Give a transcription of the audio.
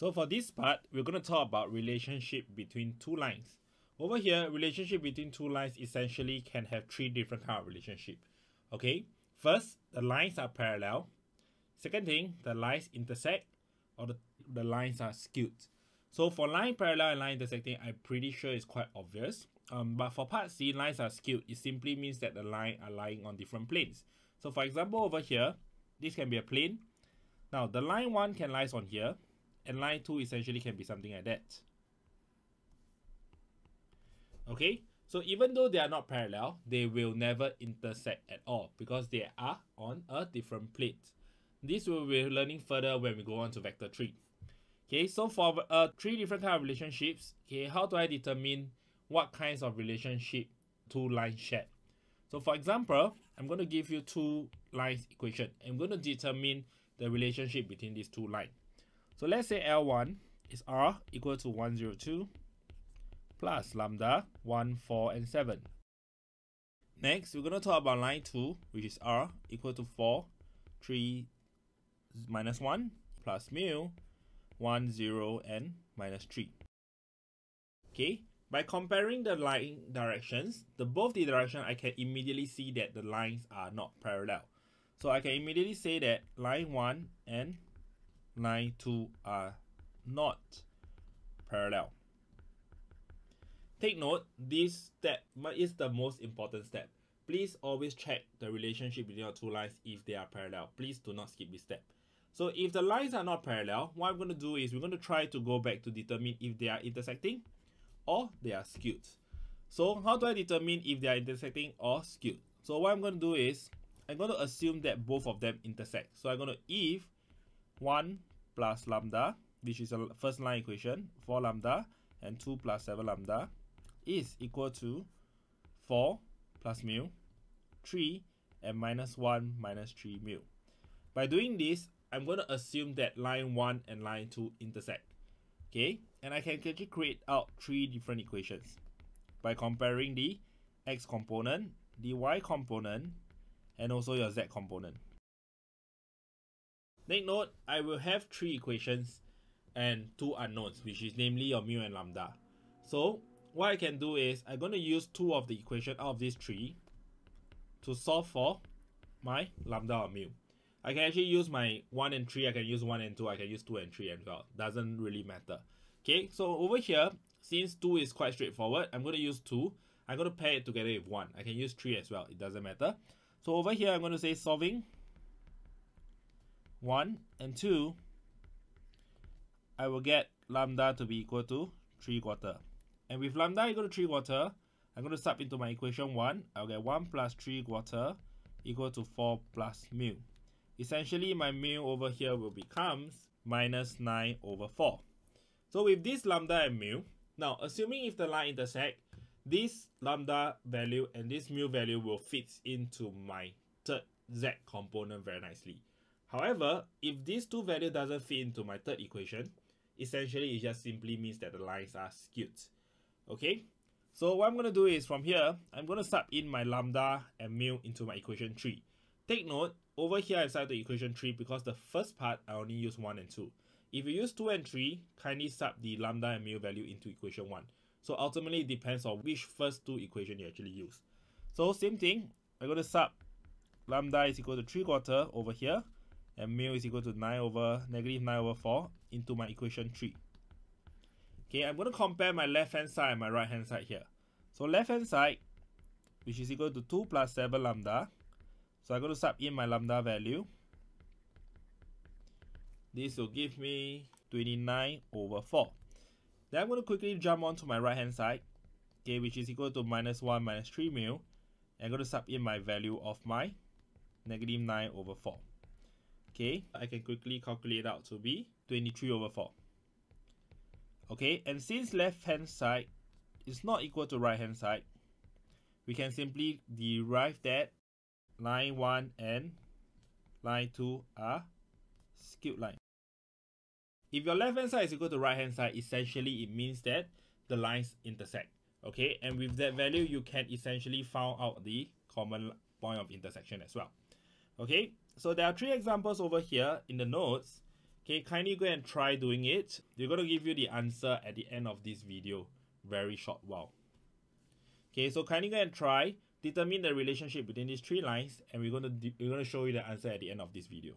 So for this part, we're going to talk about relationship between two lines. Over here, relationship between two lines essentially can have three different kind of relationship. Okay, first, the lines are parallel. Second thing, the lines intersect or the, the lines are skewed. So for line parallel and line intersecting, I'm pretty sure it's quite obvious. Um, but for part C, lines are skewed. It simply means that the line are lying on different planes. So for example, over here, this can be a plane. Now, the line 1 can lie on here, and line 2 essentially can be something like that. Okay, so even though they are not parallel, they will never intersect at all because they are on a different plane. This will be learning further when we go on to vector 3. Okay, so for uh, three different kind of relationships, okay, how do I determine what kinds of relationship two lines share? So for example, I'm going to give you two lines equation. I'm going to determine the relationship between these two lines. So let's say L1 is R equal to 102 plus lambda 1, 4, and 7. Next, we're going to talk about line 2, which is R equal to 4, 3, minus 1, plus mu, 1, 0, and minus 3. Okay, by comparing the line directions, the both the direction I can immediately see that the lines are not parallel. So I can immediately say that line 1 and line 2 are not parallel. Take note, this step is the most important step. Please always check the relationship between your two lines if they are parallel. Please do not skip this step. So if the lines are not parallel, what I'm going to do is we're going to try to go back to determine if they are intersecting or they are skewed. So how do I determine if they are intersecting or skewed? So what I'm going to do is I'm going to assume that both of them intersect. So I'm going to if 1 plus lambda, which is a first line equation, 4 lambda and 2 plus 7 lambda is equal to 4 plus mu, 3 and minus 1 minus 3 mu. By doing this, I'm going to assume that line 1 and line 2 intersect. Okay, and I can actually create out three different equations by comparing the x component, the y component, and also your z component. Take note, I will have three equations and two unknowns, which is namely your mu and lambda. So what I can do is I'm going to use two of the equation out of these three to solve for my lambda or mu. I can actually use my 1 and 3, I can use 1 and 2, I can use 2 and 3 as well. Doesn't really matter. Okay, so over here, since 2 is quite straightforward, I'm going to use 2. I'm going to pair it together with 1. I can use 3 as well, it doesn't matter. So over here, I'm going to say solving 1 and 2. I will get lambda to be equal to 3 quarter. And with lambda equal to 3 quarter, I'm going to sub into my equation 1. I'll get 1 plus 3 quarter equal to 4 plus mu. Essentially, my mu over here will becomes minus 9 over 4. So with this lambda and mu, now assuming if the line intersect, this lambda value and this mu value will fit into my third z component very nicely. However, if these two values doesn't fit into my third equation, essentially it just simply means that the lines are skewed. Okay, so what I'm going to do is from here, I'm going to sub in my lambda and mu into my equation 3. Take note, over here I decided the equation 3 because the first part I only use 1 and 2. If you use 2 and 3, kindly sub the lambda and mu value into equation 1. So ultimately it depends on which first two equation you actually use. So same thing, I'm going to sub lambda is equal to 3 quarter over here and mu is equal to 9 over negative 9 over 4 into my equation 3. Okay, I'm going to compare my left hand side and my right hand side here. So left hand side, which is equal to 2 plus 7 lambda. So I'm going to sub in my lambda value. This will give me 29 over 4. Then I'm going to quickly jump on to my right hand side, okay, which is equal to minus 1 minus 3 mu. I'm going to sub in my value of my negative 9 over 4. Okay, I can quickly calculate out to be 23 over 4. Okay, and since left hand side is not equal to right hand side, we can simply derive that line 1 and line 2 are skewed line. If your left hand side is equal to right hand side, essentially it means that the lines intersect. Okay, and with that value, you can essentially found out the common point of intersection as well. Okay, so there are three examples over here in the notes Okay, kindly go and try doing it. They're going to give you the answer at the end of this video. Very short while. Okay, so kindly go and try. Determine the relationship between these three lines and we're going to we're going to show you the answer at the end of this video.